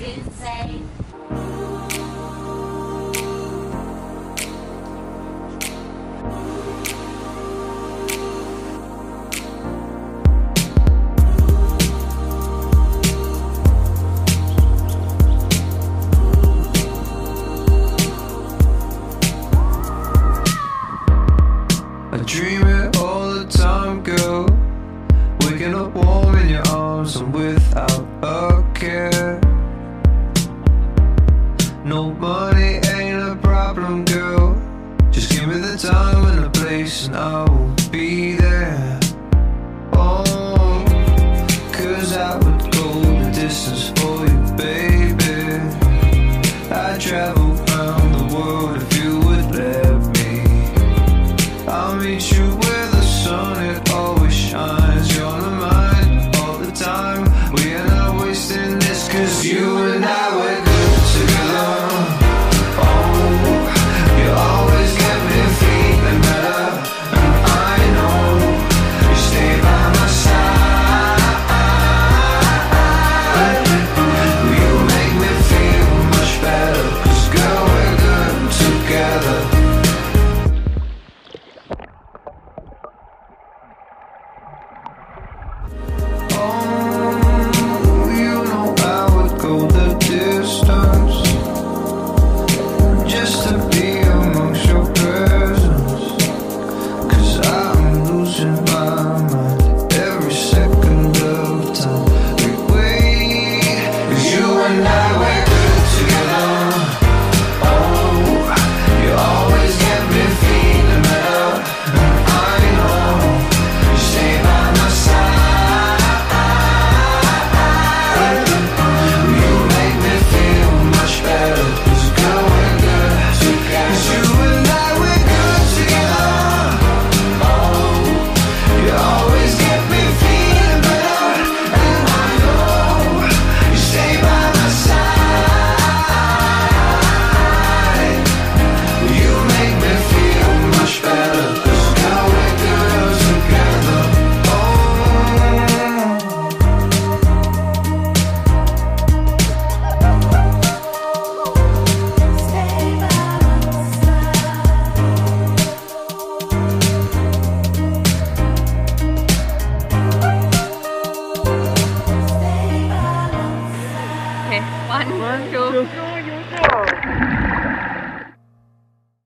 insane. time and a place and I will be there. Oh, cause I would go the distance for you, baby. I'd travel around the world if you would let me. I'll meet you where the sun it always shines. You're on my mind all the time. We are not wasting this cause you One, two, three, four.